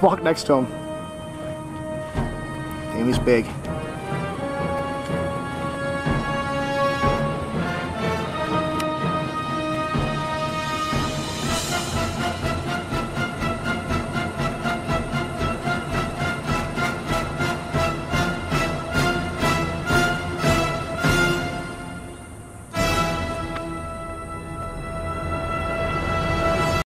Walk next to him. Damn, he's big.